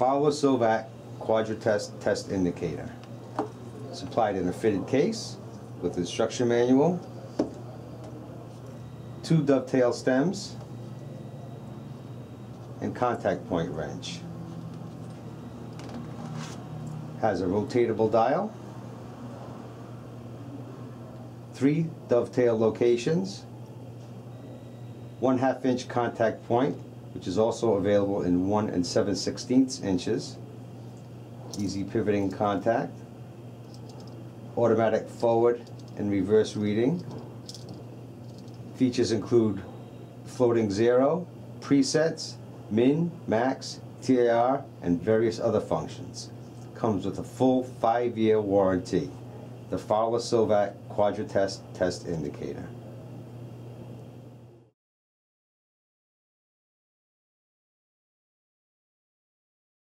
Fowler Sylvac Quadra-Test Test Indicator. Supplied in a fitted case with instruction manual, two dovetail stems, and contact point wrench. Has a rotatable dial, three dovetail locations, one half inch contact point, which is also available in one and seven sixteenths inches, easy pivoting contact, automatic forward and reverse reading. Features include floating zero, presets, min, max, TAR, and various other functions. Comes with a full five-year warranty. The Fowler Sylvac Quadra-Test Test Indicator.